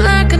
black